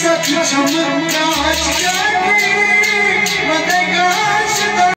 Such a moment, now I can't